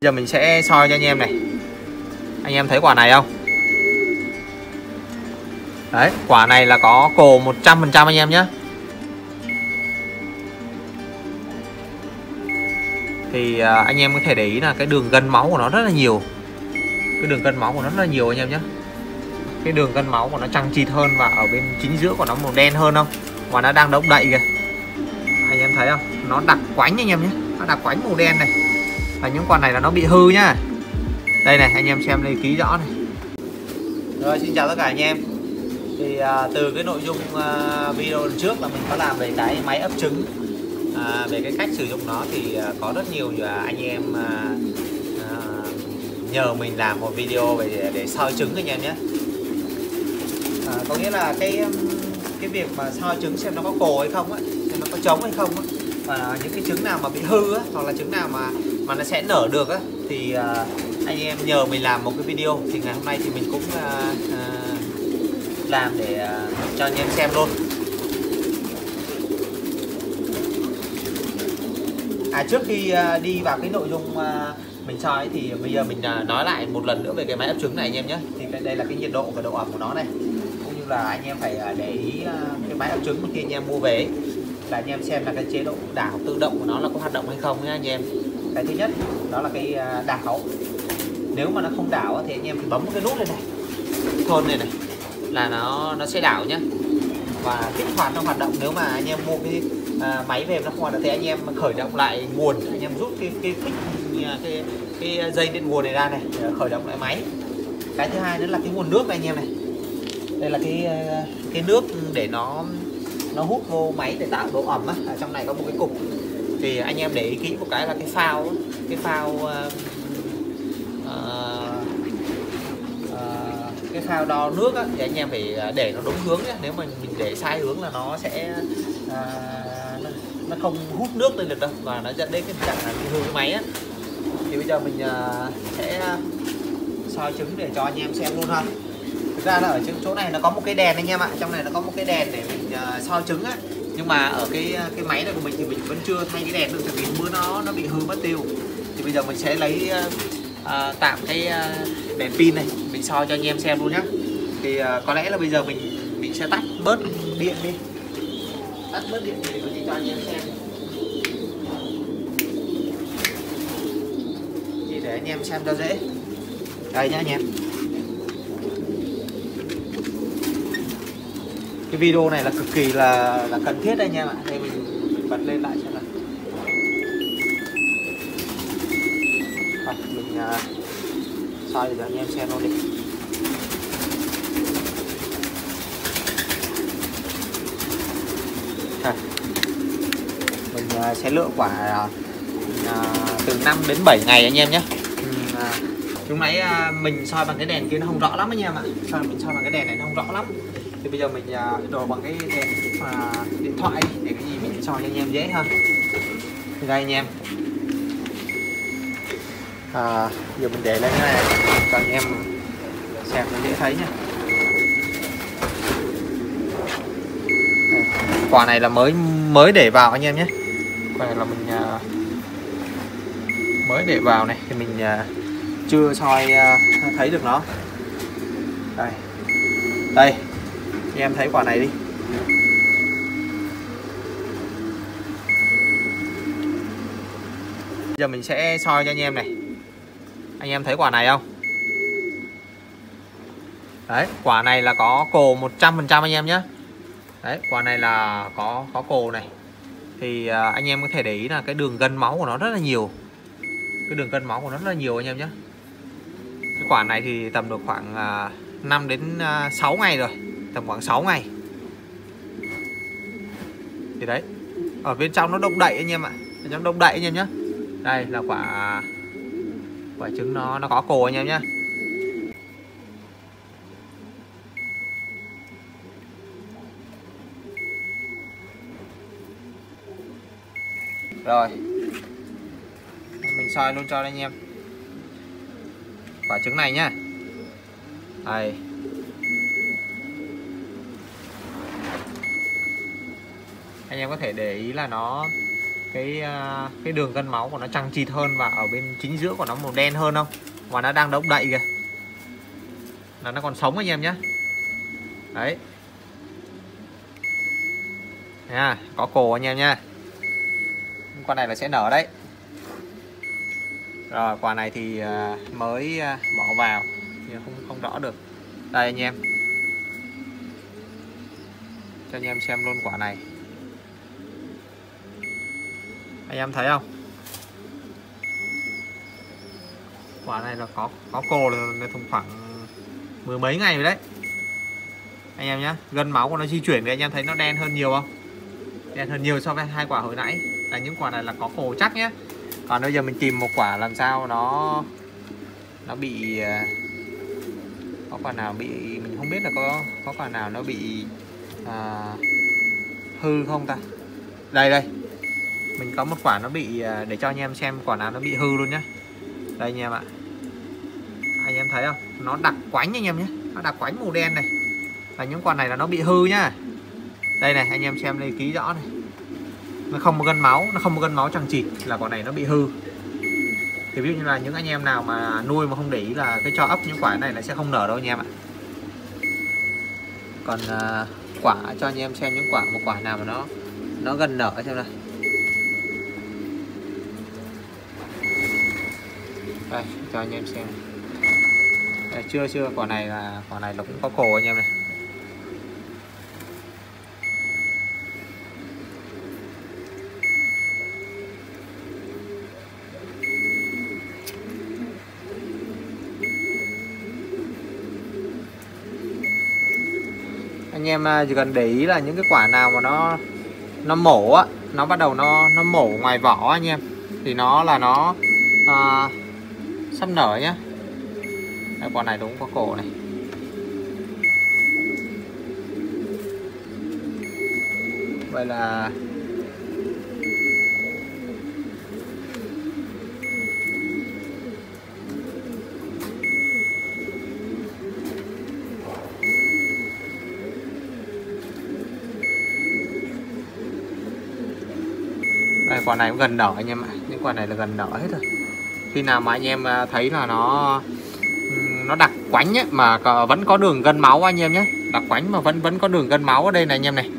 Giờ mình sẽ soi cho anh em này. Anh em thấy quả này không? Đấy, quả này là có cổ 100% anh em nhé Thì à, anh em có thể để ý là cái đường gân máu của nó rất là nhiều. Cái đường gân máu của nó rất là nhiều anh em nhé Cái đường gân máu của nó trăng chịt hơn Và ở bên chính giữa của nó màu đen hơn không? Và nó đang động đậy kìa. Anh em thấy không? Nó đặc quánh anh em nhé Nó đặc quánh màu đen này và những con này là nó bị hư nhá. Đây này anh em xem đây ký rõ này. Rồi xin chào tất cả anh em. Thì à, từ cái nội dung à, video lần trước là mình có làm về cái máy ấp trứng à, về cái cách sử dụng nó thì à, có rất nhiều anh em à, à, nhờ mình làm một video về để, để soi trứng anh em nhé. À, có nghĩa là cái um, cái việc mà soi trứng xem nó có cổ hay không á xem nó có trống hay không á và những cái trứng nào mà bị hư á hoặc là trứng nào mà mà nó sẽ nở được á thì uh, anh em nhờ mình làm một cái video. Thì ngày hôm nay thì mình cũng uh, uh, làm để uh, cho anh em xem luôn. À trước khi uh, đi vào cái nội dung uh, mình soi thì bây giờ mình uh, nói lại một lần nữa về cái máy ấp trứng này anh em nhé. Thì đây là cái nhiệt độ và độ ẩm của nó này. Cũng như là anh em phải để ý uh, cái máy ấp trứng khi anh em mua về là anh em xem là cái chế độ đảo tự động của nó là có hoạt động hay không nhé anh em cái thứ nhất đó là cái à, đảo. Nếu mà nó không đảo thì anh em bấm cái nút này này thôn này này là nó nó sẽ đảo nhá. Và kích hoạt nó hoạt động nếu mà anh em mua cái à, máy về nó không hoạt động thì anh em khởi động lại nguồn anh em rút cái cái cái, à, cái, cái dây điện nguồn này ra này à, khởi động lại máy. Cái thứ hai nữa là cái nguồn nước này anh em này. Đây là cái cái nước để nó nó hút vô máy để tạo độ ẩm á. Ở trong này có một cái cục thì anh em để ý kỹ một cái là cái phao cái phao uh, uh, cái phao đo nước á, thì anh em phải để nó đúng hướng nhé nếu mà mình để sai hướng là nó sẽ uh, nó, nó không hút nước lên được đâu và nó dẫn đến cái tình trạng là bị hư cái máy á. Thì bây giờ mình uh, sẽ soi trứng để cho anh em xem luôn ha. Thực ra là ở chỗ này nó có một cái đèn anh em ạ trong này nó có một cái đèn để mình uh, soi trứng á nhưng mà ở cái à, cái máy này của mình thì mình vẫn chưa thay cái đèn được tại vì mưa nó nó bị hư mất tiêu. Thì bây giờ mình sẽ lấy uh, tạm cái uh, đèn pin này mình soi cho anh em xem luôn nhé thì uh, có lẽ là bây giờ mình mình sẽ tắt bớt điện đi. Tắt bớt điện để mình cho anh em xem. Thì để anh em xem cho dễ. Đây nhá anh em. Cái video này là cực kỳ là là cần thiết anh em ạ. Đây mình, mình bật lên lại xem nào. Rồi, mình uh, để cho anh em xem luôn đi. Mình uh, sẽ lựa quả uh, từ 5 đến 7 ngày anh em nhé. Uh, lúc nãy uh, mình soi bằng cái đèn kia nó không rõ lắm anh em ạ. Soi mình soi bằng cái đèn này nó không rõ lắm thì bây giờ mình à, đồ bằng cái đèn à, điện thoại đi để cái gì mình cho anh em dễ hơn. Thì đây anh em. À, giờ mình để lên cái này cho anh em xem nó dễ thấy nha quả này là mới mới để vào anh em nhé. Quả này là mình à, mới để vào này thì mình à, chưa soi à, thấy được nó. Đây. Đây anh em thấy quả này đi. Giờ mình sẽ soi cho anh em này. Anh em thấy quả này không? Đấy quả này là có cồ 100% anh em nhé đấy quả này là có có cồ này. Thì à, anh em có thể để ý là cái đường gân máu của nó rất là nhiều. Cái đường gân máu của nó rất là nhiều anh em nhé cái quả này thì tầm được khoảng à, 5 đến à, 6 ngày rồi tầm khoảng 6 ngày. Thì đấy, ở bên trong nó đông đậy anh em ạ. Bên trong đông đậy anh em nhé đây là quả quả trứng nó nó có cổ anh em nhé rồi. Mình soi luôn cho anh em. Quả trứng này nhá. Đây. Anh em có thể để ý là nó, cái ờ, cái đường gân máu của nó trăng chịt hơn và ở bên chính giữa của nó màu đen hơn không? Và nó đang động đậy kìa. Là nó còn sống anh em nhé đấy. Nha, có cổ anh em nha. Con này là sẽ nở đấy. Rồi, quả này thì ờ, mới ờ, bỏ vào. Nhưng không không rõ được. Đây anh em. Cho anh em xem luôn quả này anh em thấy không? Quả này là có có cổ là, thùng khoảng mười mấy ngày rồi đấy. Anh em nhá gân máu của nó di chuyển thì anh em thấy nó đen hơn nhiều không? Đen hơn nhiều so với hai quả hồi nãy. Là những quả này là có cổ chắc nhé còn bây giờ mình tìm một quả làm sao nó nó bị à, có quả nào bị mình không biết là có có quả nào nó bị à, hư không ta? Đây đây mình có một quả nó bị à, để cho anh em xem quả nào nó bị hư luôn nhá. Đây anh em ạ. Anh em thấy không? Nó đặc quánh anh em nhé. Nó đặc quánh màu đen này. Và những quả này là nó bị hư nhá. Đây này anh em xem đây ký rõ này. Nó không có gân máu nó không có gân máu chẳng chịt là quả này nó bị hư. Thì ví dụ như là những anh em nào mà nuôi mà không để ý là cái cho ấp những quả này là sẽ không nở đâu anh em ạ. Còn uh, quả cho anh em xem những quả một quả nào mà nó nó gần nở xem này đây cho anh em xem. Đây, chưa chưa quả này là quả này nó cũng có cổ anh em này. Anh em à, chỉ cần để ý là những cái quả nào mà nó nó mổ á nó bắt đầu nó nó mổ ngoài vỏ anh em thì nó là nó à, sắp nở nhá. Đấy, quả này đúng có cổ này. Vậy là đây quả này cũng gần nở anh em ạ. Những quả này là gần nở hết rồi khi nào mà anh em à, thấy là nó nó đặc quánh ấy, mà vẫn có đường gân máu anh em nhé. Đặc quánh mà vẫn vẫn có đường gân máu ở đây này anh em này.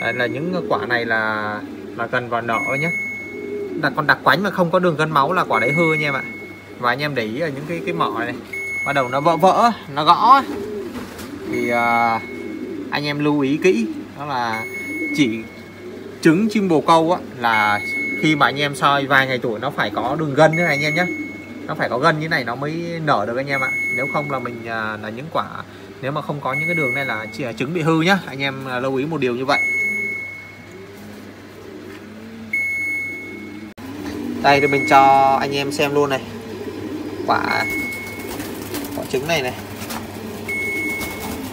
Đây là những quả này là là gần vào nở nhé. Đặt còn đặc quánh mà không có đường gân máu là quả đấy hư anh em ạ. Và anh em để ý ở những cái cái mỏ này bắt đầu nó vỡ vỡ nó gõ. Thì uh, anh em lưu ý kỹ. Đó là chỉ trứng chim bồ câu á là khi mà anh em soi vài ngày tuổi, nó phải có đường gân như này anh em nhé nó phải có gân như này nó mới nở được anh em ạ. Nếu không là mình à, là những quả, nếu mà không có những cái đường này là chỉ là trứng bị hư nhá. Anh em à, lưu ý một điều như vậy. Đây thì mình cho anh em xem luôn này. Quả quả trứng này này.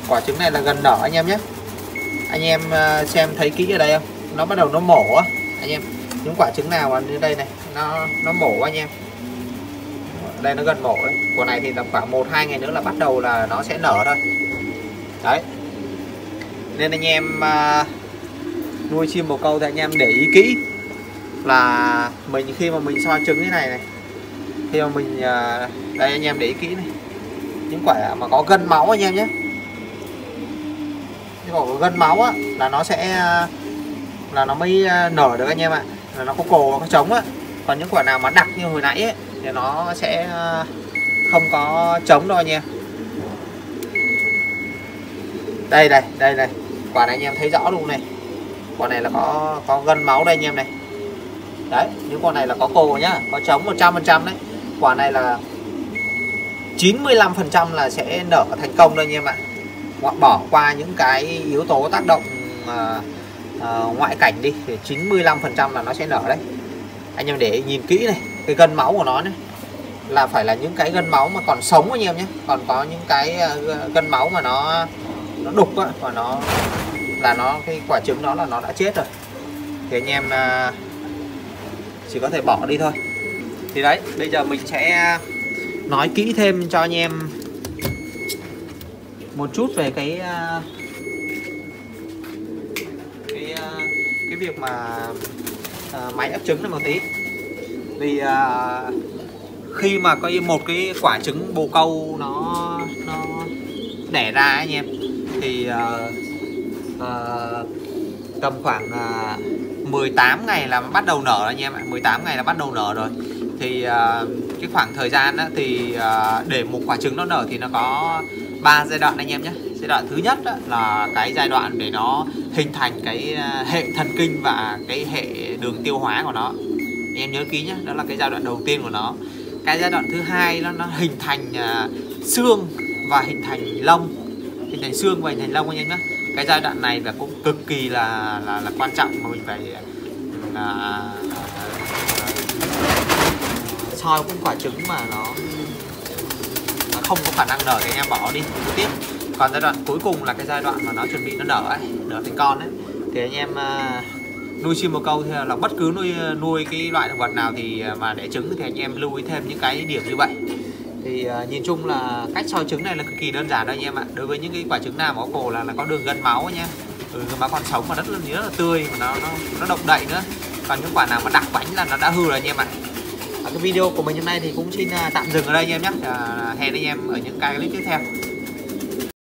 Quả trứng này là gần nở anh em nhé anh em à, xem thấy kỹ ở đây không? Nó bắt đầu nó mổ á, anh em những quả trứng nào mà như đây này nó nó mổ anh em. Đây nó gần mổ đấy. Quả này thì tầm khoảng một hai ngày nữa là bắt đầu là nó sẽ nở thôi. Đấy. Nên anh em uh, nuôi chim bồ câu thì anh em để ý kỹ là mình khi mà mình soi trứng thế này này khi mà mình uh, đây anh em để ý kỹ này. Những quả mà có gân máu anh em nhé. Những quả có gân máu á là nó sẽ à, là nó mới nở được anh em ạ là nó có cổ có trống á. Còn những quả nào mà đặc như hồi nãy ấy, thì nó sẽ ờ, không có trống đâu anh em. Đây đây đây đây. Quả này anh em thấy rõ luôn này. Quả này là có có gân máu đây anh em này. Đấy những con này là có cổ nhá có trống 100% đấy. Quả này là 95% là sẽ nở thành công đây anh em ạ. Bỏ qua những cái yếu tố tác động uh, uh, ngoại cảnh đi thì 95% là nó sẽ nở đấy. Anh em để nhìn kỹ này cái gân máu của nó này là phải là những cái gân máu mà còn sống anh em nhé. Còn có những cái ờ, gân máu mà nó nó đục á và nó là nó cái quả trứng đó là nó đã chết rồi. Thì anh em ờ, chỉ có thể bỏ đi thôi. Thì đấy bây giờ mình sẽ nói kỹ thêm cho anh em một chút về cái cái cái việc mà uh, máy ấp trứng này một tí. Vì uh, khi mà có một cái quả trứng bồ câu nó nó đẻ ra anh em thì uh, uh, tầm khoảng uh, 18 ngày là bắt đầu nở anh em ạ. 18 ngày là bắt đầu nở rồi. Thì uh, cái khoảng thời gian đó, thì uh, để một quả trứng nó nở thì nó có ba giai đoạn anh em nhé. Giai đoạn thứ nhất đó, là cái giai đoạn để nó hình thành cái à, hệ thần kinh và cái hệ đường tiêu hóa của nó. Em nhớ kỹ nhé đó là cái giai đoạn đầu tiên của nó. Cái giai đoạn thứ hai nó nó hình thành à, xương và hình thành lông. Hình thành xương và hình thành lông anh em nhé. Cái giai đoạn này là cũng cực kỳ là là, là quan trọng mà mình phải là soi cũng quả trứng mà nó không có khả năng nở thì anh em bỏ đi tiếp còn giai đoạn cuối cùng là cái giai đoạn mà nó chuẩn bị nó nở ấy nở thành con ấy. Thì anh em uh, nuôi chim một câu thì là bất cứ nuôi à, nuôi cái loại động vật nào thì à, mà để trứng thì anh em lưu ý thêm những cái điểm như vậy. Thì uh, nhìn chung là cách soi trứng này là cực kỳ đơn giản đó anh em ạ. Đối với những cái quả trứng nào máu cổ là là có đường gân máu nha. Ừ, mà còn sống mà rất là rất là tươi mà nó nó nó động đậy nữa. Còn những quả nào mà đặc bánh là nó đã hư rồi anh em ạ à, cái video của mình hôm nay thì cũng xin à, tạm dừng ở đây anh em nhé. À, hẹn anh em ở những cái clip tiếp theo.